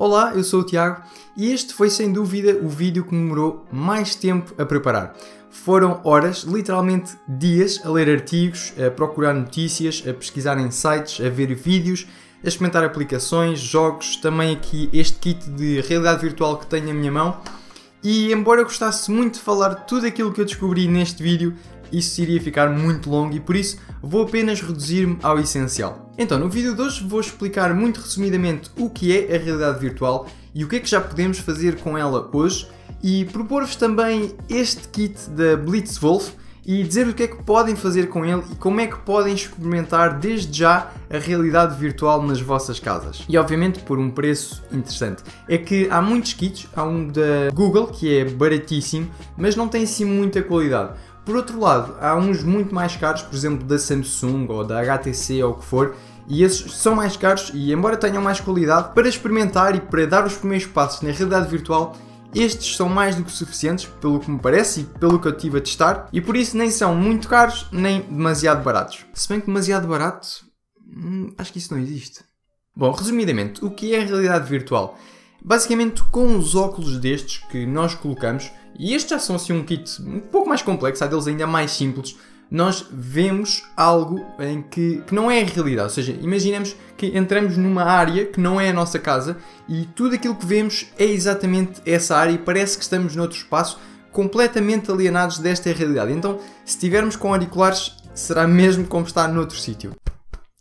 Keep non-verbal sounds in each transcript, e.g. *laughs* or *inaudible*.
Olá, eu sou o Tiago e este foi sem dúvida o vídeo que me demorou mais tempo a preparar. Foram horas, literalmente dias, a ler artigos, a procurar notícias, a pesquisar em sites, a ver vídeos, a experimentar aplicações, jogos, também aqui este kit de realidade virtual que tenho na minha mão. E embora eu gostasse muito de falar tudo aquilo que eu descobri neste vídeo, isso iria ficar muito longo e por isso vou apenas reduzir-me ao essencial. Então, no vídeo de hoje vou explicar muito resumidamente o que é a realidade virtual e o que é que já podemos fazer com ela hoje e propor-vos também este kit da Blitzwolf e dizer o que é que podem fazer com ele e como é que podem experimentar desde já a realidade virtual nas vossas casas. E obviamente por um preço interessante. É que há muitos kits, há um da Google que é baratíssimo, mas não tem assim muita qualidade. Por outro lado, há uns muito mais caros, por exemplo, da Samsung ou da HTC ou o que for, e esses são mais caros e, embora tenham mais qualidade, para experimentar e para dar os primeiros passos na realidade virtual, estes são mais do que suficientes, pelo que me parece e pelo que eu tive a testar, e por isso nem são muito caros nem demasiado baratos. Se bem que demasiado barato, hum, acho que isso não existe. Bom, resumidamente, o que é a realidade virtual? Basicamente, com os óculos destes que nós colocamos, e estes já são assim um kit um pouco mais complexo, há deles ainda mais simples, nós vemos algo em que, que não é a realidade. Ou seja, imaginemos que entramos numa área que não é a nossa casa e tudo aquilo que vemos é exatamente essa área e parece que estamos noutro espaço completamente alienados desta realidade. Então, se estivermos com auriculares, será mesmo como estar noutro sítio.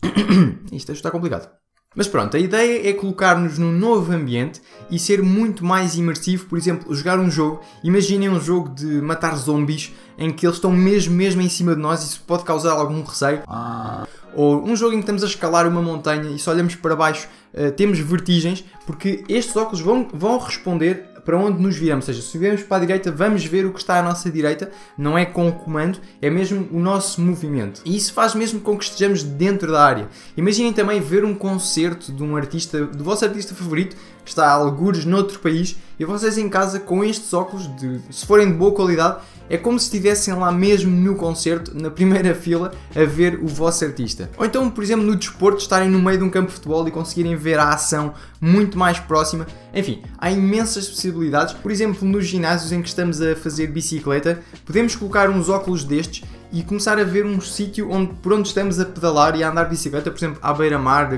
*coughs* Isto está complicado. Mas pronto, a ideia é colocar-nos num novo ambiente e ser muito mais imersivo. Por exemplo, jogar um jogo. Imaginem um jogo de matar zombies em que eles estão mesmo, mesmo em cima de nós e isso pode causar algum receio. Ah. Ou um jogo em que estamos a escalar uma montanha e se olhamos para baixo uh, temos vertigens, porque estes óculos vão, vão responder para onde nos viramos. Ou seja, se viramos para a direita, vamos ver o que está à nossa direita, não é com o comando, é mesmo o nosso movimento. E isso faz mesmo com que estejamos dentro da área. Imaginem também ver um concerto de um artista, do vosso artista favorito, está a algures noutro país, e vocês em casa com estes óculos, de, se forem de boa qualidade, é como se estivessem lá mesmo no concerto, na primeira *laughs* fila, a ver o vosso artista. Ou então, por exemplo, no desporto, estarem no meio de um campo de futebol e conseguirem ver a ação muito mais próxima. Enfim, há imensas possibilidades. Por exemplo, nos ginásios em que estamos a fazer bicicleta, podemos colocar uns óculos destes e começar a ver um sítio onde, por onde estamos a pedalar e a andar de bicicleta, por exemplo, à beira-mar,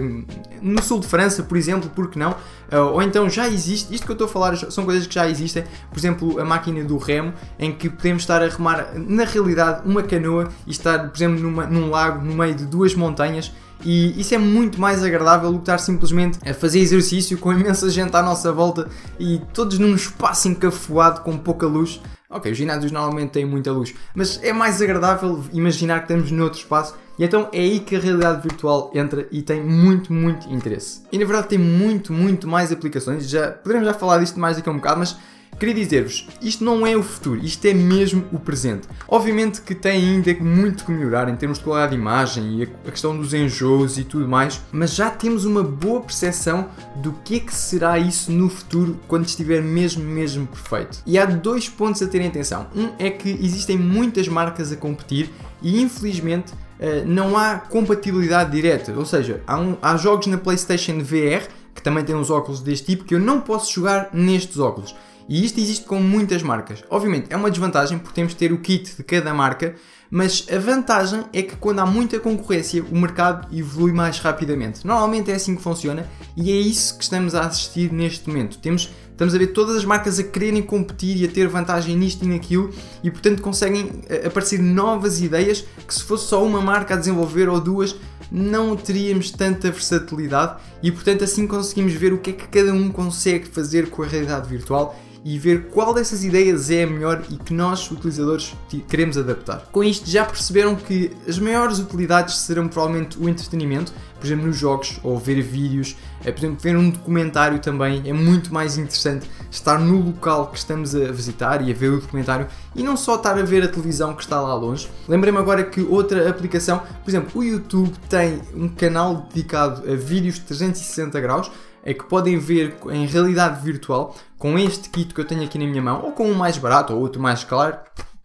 no sul de França, por exemplo, porque não? Uh, ou então já existe, isto que eu estou a falar são coisas que já existem, por exemplo, a máquina do remo, em que podemos estar a remar, na realidade, uma canoa e estar, por exemplo, numa, num lago no meio de duas montanhas. E isso é muito mais agradável do que estar simplesmente a fazer exercício com imensa gente à nossa volta e todos num espaço encafuado com pouca luz. Ok, os ginásios normalmente têm muita luz, mas é mais agradável imaginar que estamos noutro espaço e então é aí que a realidade virtual entra e tem muito, muito interesse. E na verdade tem muito, muito mais aplicações, já poderemos já falar disto mais daqui a um bocado, mas Queria dizer-vos, isto não é o futuro, isto é mesmo o presente. Obviamente que tem ainda muito que melhorar em termos de qualidade de imagem e a questão dos enjoos e tudo mais, mas já temos uma boa percepção do que é que será isso no futuro quando estiver mesmo, mesmo perfeito. E há dois pontos a terem atenção. Um é que existem muitas marcas a competir e infelizmente eh, não há compatibilidade direta, ou seja, há, um, há jogos na PlayStation VR que também têm uns óculos deste tipo que eu não posso jogar nestes óculos. E isto existe com muitas marcas. Obviamente é uma desvantagem porque temos de ter o kit de cada marca, mas a vantagem é que quando há muita concorrência o mercado evolui mais rapidamente. Normalmente é assim que funciona e é isso que estamos a assistir neste momento. Temos, estamos a ver todas as marcas a quererem competir e a ter vantagem nisto e naquilo e portanto conseguem eh, aparecer novas ideias que se fosse só uma marca a desenvolver ou duas não teríamos tanta versatilidade e portanto assim conseguimos ver o que é que cada um consegue fazer com a realidade virtual e ver qual dessas ideias é a melhor e que nós, utilizadores, queremos adaptar. Com isto já perceberam que as maiores utilidades serão provavelmente o entretenimento, por exemplo, nos jogos, ou ver vídeos, é, por exemplo, ver um documentário também é muito mais interessante estar no local que estamos a visitar e a ver o documentário e não só estar a ver a televisão que está lá longe. Lembrei-me agora que outra aplicação, por exemplo, o YouTube tem um canal dedicado a vídeos de 360 graus é que podem ver em realidade virtual com este kit que eu tenho aqui na minha mão, ou com um mais barato ou outro mais claro,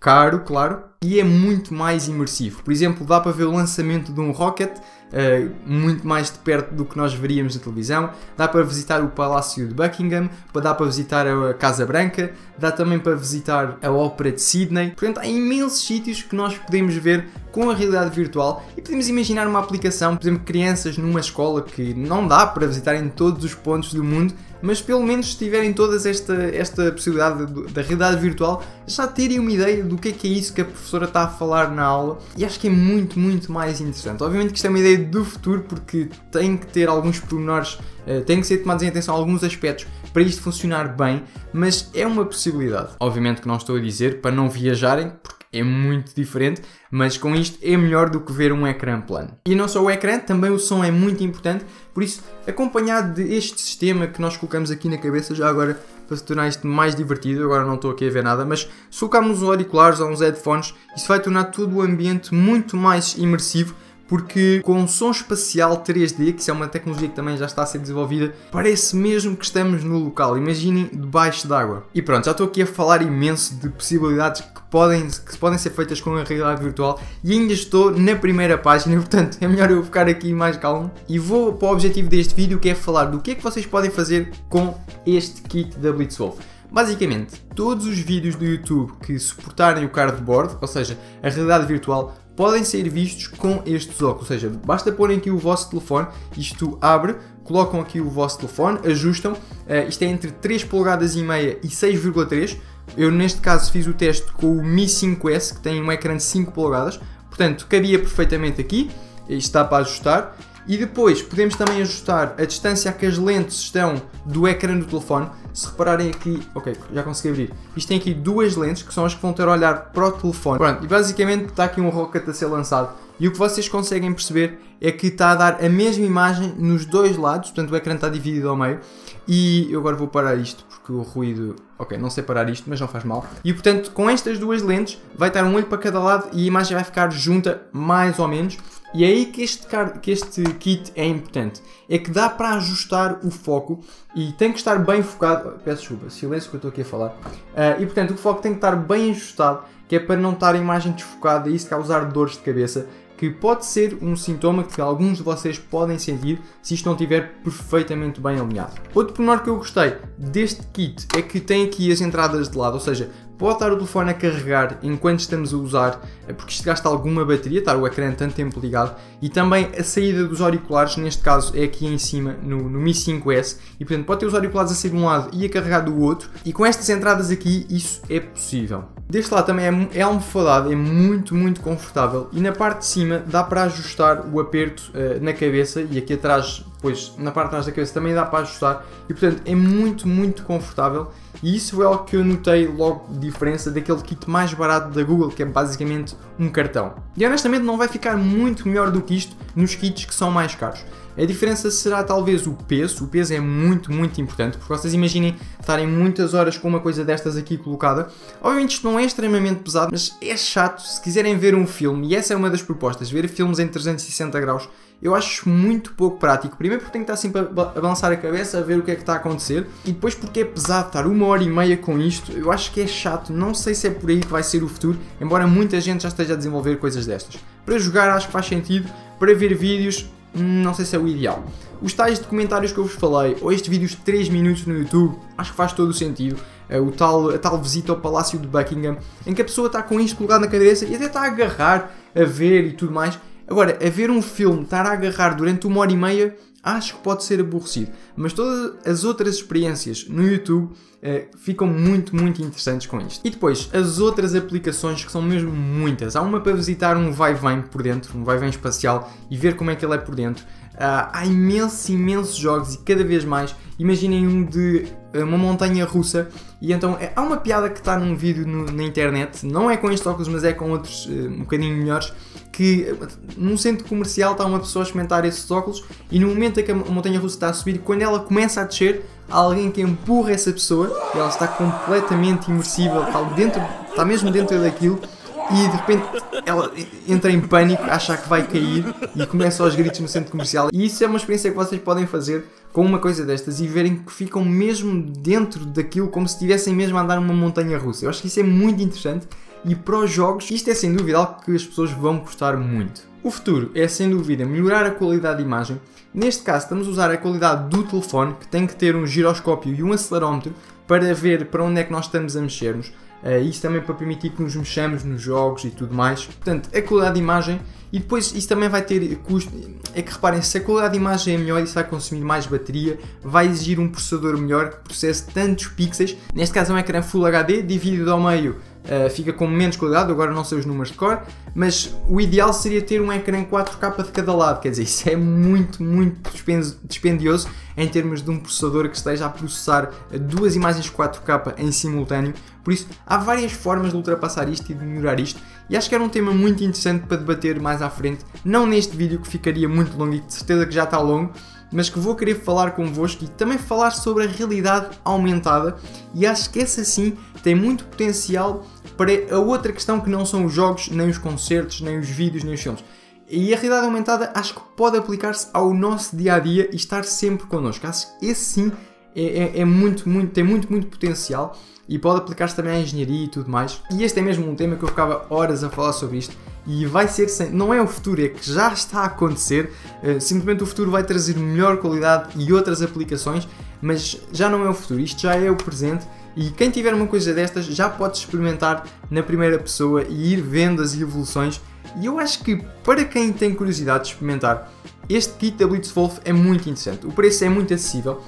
caro, claro, e é muito mais imersivo. Por exemplo, dá para ver o lançamento de um rocket uh, muito mais de perto do que nós veríamos na televisão. Dá para visitar o Palácio de Buckingham, dá para visitar a Casa Branca, dá também para visitar a Ópera de Sydney. Portanto, há imensos sítios que nós podemos ver com a realidade virtual e podemos imaginar uma aplicação, por exemplo, crianças numa escola que não dá para visitar em todos os pontos do mundo, mas pelo menos se tiverem todas esta, esta possibilidade da realidade virtual, já terem uma ideia do que é que é isso que a professora está a falar na aula e acho que é muito, muito mais interessante. Obviamente que isto é uma ideia do futuro porque tem que ter alguns pormenores, uh, tem que ser tomados em atenção alguns aspectos para isto funcionar bem, mas é uma possibilidade. Obviamente que não estou a dizer para não viajarem, porque é muito diferente, mas com isto é melhor do que ver um ecrã plano. E não só o ecrã, também o som é muito importante, por isso, acompanhado deste sistema que nós colocamos aqui na cabeça, já agora para se tornar isto mais divertido, agora não estou aqui a ver nada, mas se colocarmos uns auriculares ou uns headphones, isso vai tornar todo o ambiente muito mais imersivo porque com som espacial 3D, que é uma tecnologia que também já está a ser desenvolvida, parece mesmo que estamos no local. Imaginem debaixo d'água. E pronto, já estou aqui a falar imenso de possibilidades que podem, que podem ser feitas com a realidade virtual e ainda estou na primeira página, *laughs* portanto é melhor eu ficar aqui mais calmo e vou para o objetivo deste vídeo que é falar do que é que vocês podem fazer com este kit da Blitzwolf. Basicamente, todos os vídeos do YouTube que suportarem o cardboard, ou seja, a realidade virtual, podem ser vistos com estes óculos. Ou seja, basta porem aqui o vosso telefone, isto abre, colocam aqui o vosso telefone, ajustam, uh, isto é entre 3 polegadas e meia e 6,3. Eu neste caso fiz o teste com o Mi 5S, que tem um ecrã de 5 polegadas, portanto cabia perfeitamente aqui, isto está para ajustar. E depois podemos também ajustar a distância a que as lentes estão do ecrã do telefone. Se repararem aqui, ok, já consegui abrir. Isto tem aqui duas lentes que são as que vão ter a olhar para o telefone. Pronto, e basicamente está aqui um rocket a ser lançado. E o que vocês conseguem perceber é que está a dar a mesma imagem nos dois lados, portanto o ecrã está dividido ao meio. E eu agora vou parar isto porque o ruído. Ok, não sei parar isto, mas não faz mal. E portanto, com estas duas lentes, vai estar um olho para cada lado e a imagem vai ficar junta mais ou menos. E é aí que este, que este kit é importante. É que dá para ajustar o foco e tem que estar bem focado. Peço desculpa, silêncio que eu estou aqui a falar. Uh, e portanto o foco tem que estar bem ajustado, que é para não estar a imagem desfocada e isso causar dores de cabeça que pode ser um sintoma que alguns de vocês podem sentir se isto não estiver perfeitamente bem alinhado. Outro pormenor que eu gostei deste kit é que tem aqui as entradas de lado, ou seja, pode estar o telefone a carregar enquanto estamos a usar, é porque isto gasta alguma bateria, estar o ecrã tanto tempo ligado, e também a saída dos auriculares, neste caso é aqui em cima, no, no Mi 5S, e portanto pode ter os auriculares a sair de um lado e a carregar do outro, e com estas entradas aqui isso é possível. Deste lado também é, é almofadado, é muito, muito confortável, e na parte de cima dá para ajustar o aperto uh, na cabeça, e aqui atrás, pois na parte de trás da cabeça também dá para ajustar, e portanto é muito, muito confortável, e isso é algo que eu notei logo de diferença daquele kit mais barato da Google, que é basicamente um cartão. E honestamente não vai ficar muito melhor do que isto nos kits que são mais caros. A diferença será talvez o peso, o peso é muito, muito importante, porque vocês imaginem estarem muitas horas com uma coisa destas aqui colocada. Obviamente isto não é extremamente pesado, mas é chato se quiserem ver um filme, e essa é uma das propostas, ver filmes em 360 graus, eu acho muito pouco prático. Primeiro porque tem que estar sempre a balançar a cabeça, a ver o que é que está a acontecer, e depois porque é pesado estar uma hora e meia com isto, eu acho que é chato, não sei se é por aí que vai ser o futuro, embora muita gente já esteja a desenvolver coisas destas. Para jogar acho que faz sentido, para ver vídeos não sei se é o ideal. Os tais documentários que eu vos falei, ou este vídeo de 3 minutos no YouTube, acho que faz todo o sentido. É o tal, a tal visita ao Palácio de Buckingham, em que a pessoa está com isto colocado na cabeça e até está a agarrar, a ver e tudo mais. Agora, a ver um filme, estar a agarrar durante uma hora e meia, acho que pode ser aborrecido. Mas todas as outras experiências no YouTube eh, ficam muito, muito interessantes com isto. E depois, as outras aplicações que são mesmo muitas. Há uma para visitar um vai-vem por dentro, um vai-vem espacial e ver como é que ele é por dentro. Uh, há imensos, imensos jogos e cada vez mais. Imaginem um de uma montanha russa e então é, há uma piada que está num vídeo no, na internet, não é com estes óculos, mas é com outros uh, um bocadinho melhores, que num centro comercial está uma pessoa a experimentar esses óculos e no momento em que a montanha russa está a subir, quando ela começa a descer, há alguém que empurra essa pessoa e ela está completamente imersível, está, dentro, está mesmo dentro daquilo e de repente ela entra em pânico, acha que vai cair e começa aos gritos no centro comercial. E isso é uma experiência que vocês podem fazer com uma coisa destas e verem que ficam mesmo dentro daquilo, como se estivessem mesmo a andar numa montanha russa. Eu acho que isso é muito interessante e para os jogos, isto é sem dúvida algo que as pessoas vão gostar muito. O futuro é sem dúvida melhorar a qualidade de imagem. Neste caso, estamos a usar a qualidade do telefone, que tem que ter um giroscópio e um acelerómetro para ver para onde é que nós estamos a mexermos. Uh, isso também para permitir que nos mexamos nos jogos e tudo mais. Portanto, a qualidade de imagem e depois isso também vai ter custo. É que reparem, se a qualidade de imagem é melhor, isso vai consumir mais bateria, vai exigir um processador melhor que processe tantos pixels. Neste caso é um ecrã Full HD, dividido ao meio uh, fica com menos qualidade, agora não sei os números de cor, mas o ideal seria ter um ecrã 4K de cada lado, quer dizer, *laughs* isso é muito, muito dispendioso em termos de um processador que esteja a processar duas imagens 4K em simultâneo, por isso há várias formas de ultrapassar isto e de melhorar isto, e acho que era um tema muito interessante para debater mais à frente, não neste vídeo que ficaria muito longo e de certeza que já está longo, mas que vou querer falar convosco e também falar sobre a realidade aumentada. E acho que essa sim tem muito potencial para a outra questão que não são os jogos, nem os concertos, nem os vídeos, nem os filmes. E a realidade aumentada acho que pode aplicar-se ao nosso dia a dia e estar sempre connosco. Acho que esse sim é, é, é muito, muito, tem muito, muito potencial e pode aplicar-se também à engenharia e tudo mais. E este é mesmo um tema que eu ficava horas a falar sobre isto e vai ser sem, não é o futuro, é que já está a acontecer. Uh, simplesmente o futuro vai trazer melhor qualidade e outras aplicações, mas já não é o futuro, isto já é o presente e quem tiver uma coisa destas já pode experimentar na primeira pessoa e ir vendo as evoluções. E eu acho que para quem tem curiosidade de experimentar, este kit da Blitzwolf é muito interessante. O preço é muito acessível.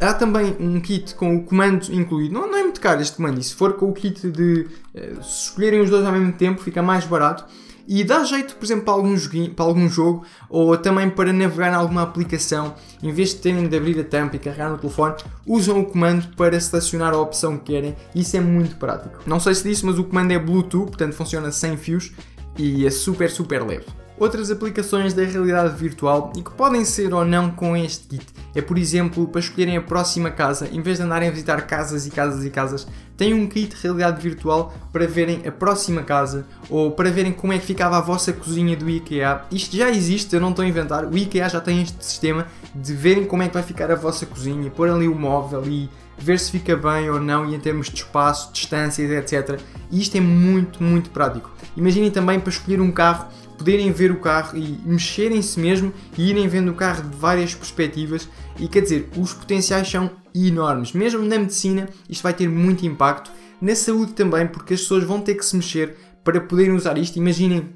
Há também um kit com o comando incluído. Não, não é muito caro este comando. E se for com o kit de uh, se escolherem os dois ao mesmo tempo, fica mais barato e dá jeito, por exemplo, para algum, joguinho, para algum jogo ou também para navegar em alguma aplicação, em vez de terem de abrir a tampa e carregar no telefone, usam o comando para selecionar a opção que querem. Isso é muito prático. Não sei se disse, mas o comando é Bluetooth, portanto funciona sem fios e é super, super leve. Outras aplicações da realidade virtual e que podem ser ou não com este kit é, por exemplo, para escolherem a próxima casa, em vez de andarem a visitar casas e casas e casas, têm um kit de realidade virtual para verem a próxima casa ou para verem como é que ficava a vossa cozinha do IKEA. Isto já existe, eu não estou a inventar. O IKEA já tem este sistema de verem como é que vai ficar a vossa cozinha, pôr ali o móvel e ver se fica bem ou não e em termos de espaço, distâncias, etc. E isto é muito, muito prático. Imaginem também para escolher um carro poderem ver o carro e mexerem-se mesmo e irem vendo o carro de várias perspectivas. E quer dizer, os potenciais são enormes. Mesmo na medicina, isto vai ter muito impacto. Na saúde também, porque as pessoas vão ter que se mexer para poderem usar isto. Imaginem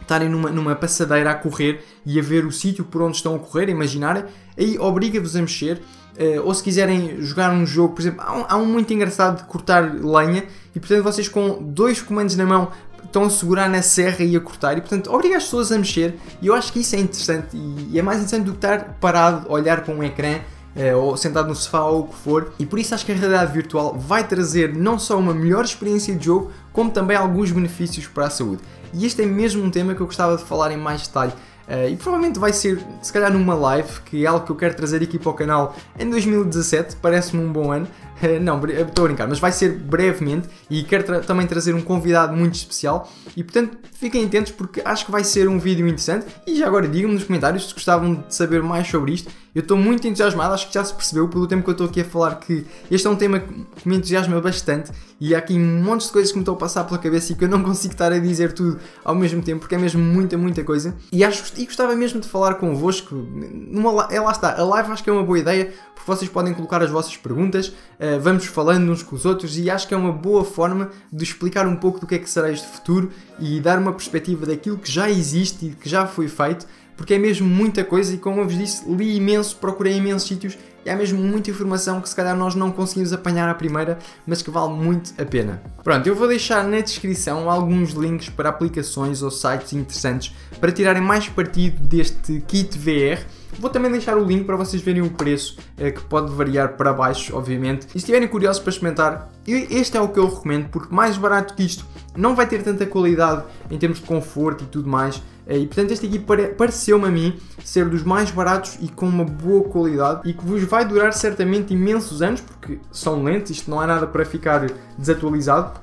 estarem numa, numa passadeira a correr e a ver o sítio por onde estão a correr, imaginarem, aí obriga-vos a mexer. Uh, ou se quiserem jogar um jogo, por exemplo, há um, há um, muito engraçado de cortar lenha e portanto vocês com dois comandos na mão estão a segurar na serra e a cortar e portanto obriga as pessoas a mexer e eu acho que isso é interessante e é mais interessante do que estar parado a olhar para um ecrã uh, ou sentado no sofá ou o que for e por isso acho que a realidade virtual vai trazer não só uma melhor experiência de jogo como também alguns benefícios para a saúde. E este é mesmo um tema que eu gostava de falar em mais detalhe Uh, e provavelmente vai ser, se calhar, numa live, que é algo que eu quero trazer aqui para o canal em 2017, parece-me um bom ano. *laughs* Não, estou a brincar, mas vai ser brevemente e quero tra também trazer um convidado muito especial. E portanto, fiquem atentos porque acho que vai ser um vídeo interessante. E já agora digam-me nos comentários se gostavam de saber mais sobre isto. Eu estou muito entusiasmado, acho que já se percebeu pelo tempo que eu estou aqui a falar que este é um tema que me entusiasma bastante e há aqui montes de coisas que me estão a passar pela cabeça e que eu não *laughs* consigo estar a dizer tudo ao mesmo tempo porque é mesmo muita, muita coisa. E, acho, e gostava mesmo de falar convosco. Numa, é, lá está, a live acho que é uma boa ideia porque vocês podem colocar as vossas perguntas, uh, vamos falando uns com os outros e acho que é uma boa forma de explicar um pouco do que é que será este futuro e dar uma perspectiva daquilo que já existe e que já foi feito porque é mesmo muita coisa e como eu vos disse, li imenso, procurei imensos sítios e há mesmo muita informação que se calhar nós não conseguimos apanhar à primeira, mas que vale muito a pena. Pronto, eu vou deixar na descrição alguns links para aplicações ou sites interessantes para tirarem mais partido deste kit VR. Vou também deixar o link para vocês verem o preço, eh, que pode variar para baixo, obviamente. E se estiverem curiosos para experimentar, este é o que eu recomendo, porque mais barato que isto não vai ter tanta qualidade em termos de conforto e tudo mais. Eh, e portanto este aqui pareceu-me a mim ser dos mais baratos e com uma boa qualidade e que vos vai durar certamente imensos anos, porque são lentes, isto não é nada para ficar desatualizado,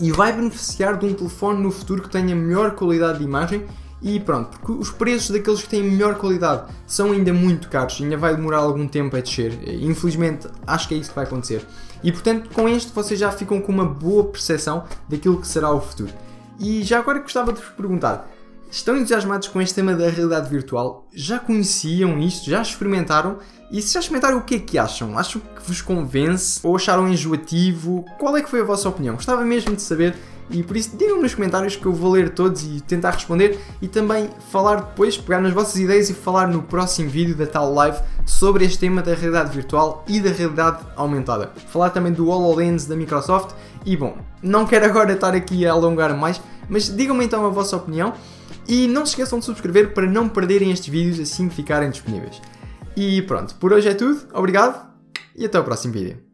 e vai beneficiar de um telefone no futuro que tenha melhor qualidade de imagem E pronto, porque os preços daqueles que têm melhor qualidade são ainda muito caros, ainda vai demorar algum tempo a descer. Infelizmente, acho que é isso que vai acontecer. E portanto, com este vocês já ficam com uma boa percepção daquilo que será o futuro. E já agora gostava de vos perguntar: estão entusiasmados com este tema da realidade virtual? Já conheciam isto? Já experimentaram? E se já experimentaram, o que é que acham? Acham que vos convence? Ou acharam enjoativo? Qual é que foi a vossa opinião? Gostava mesmo de saber e por isso digam nos comentários que eu vou ler todos e tentar responder e também falar depois, pegar nas vossas ideias e falar no próximo vídeo da tal live sobre este tema da realidade virtual e da realidade aumentada. Falar também do HoloLens da Microsoft e bom, não quero agora estar aqui a alongar mais, mas digam-me então a vossa opinião e não se esqueçam de subscrever para não perderem estes vídeos assim que ficarem disponíveis. E pronto, por hoje é tudo, obrigado e até o próximo vídeo.